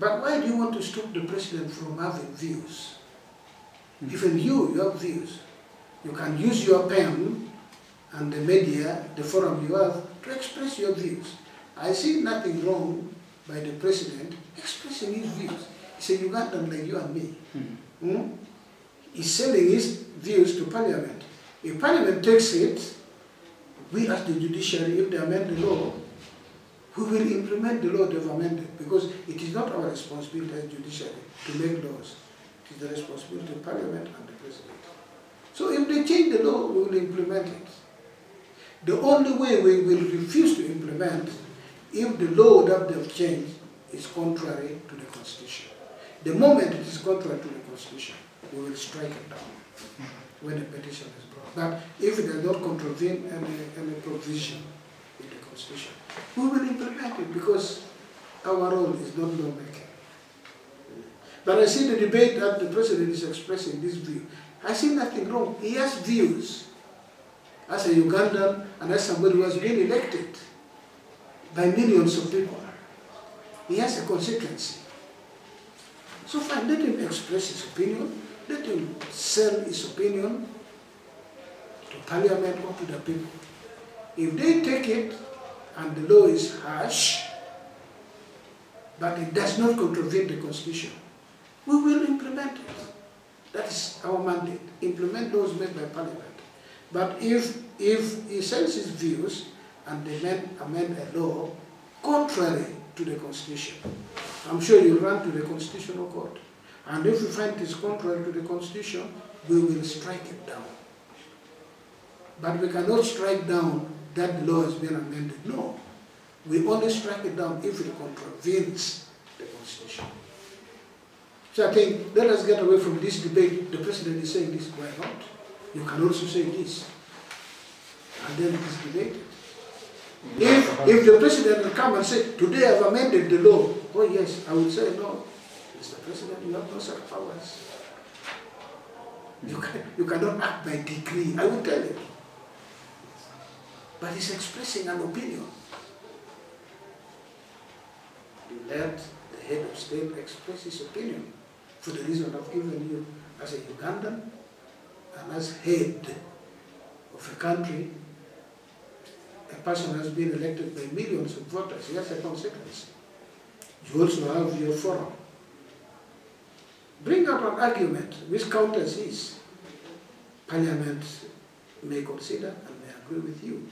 But why do you want to stop the president from having views? Even you, you have views. You can use your pen and the media, the forum you have, to express your views. I see nothing wrong by the president expressing his views. He's a Ugandan like you and me. Hmm? He's selling his views to parliament. If parliament takes it, we as the judiciary, if they amend the law, we will implement the law they've amended because it is not our responsibility as judiciary to make laws. It is the responsibility of parliament and the president. So if they change the law, we will implement it. The only way we will refuse to implement if the law that they've changed is contrary to the constitution. The moment it is contrary to the constitution, we will strike it down when a petition is brought. But if it does not contravene any, any provision the constitution, we will implement it because our role is not lawmaking. But I see the debate that the president is expressing this view. I see nothing wrong. He has views as a Ugandan and as somebody who has been elected by millions of people. He has a constituency. So fine, let him express his opinion, let him sell his opinion to parliament or to the people. If they take it and the law is harsh, but it does not contravene the constitution, we will implement it. That is our mandate, implement laws made by parliament. But if, if he sells his views and they amend, amend a law contrary to the constitution, I'm sure you'll run to the constitutional court. And if we find it is contrary to the constitution, we will strike it down. But we cannot strike down that law has been amended. No. We only strike it down if it contravenes the constitution. So I think let us get away from this debate. The president is saying this, why not? You can also say this. And then it is debated. If, if the president will come and say, today I've amended the law, oh yes, I would say no. Mr. President, you have no such powers. You, can, you cannot act by decree. I will tell you. But he's expressing an opinion. You Let the head of state express his opinion for the reason I've given you as a Ugandan and as head of a country. A person has been elected by millions of voters. He has a constituency. You also have your forum. Bring up an argument which counters his. Parliament may consider and may agree with you.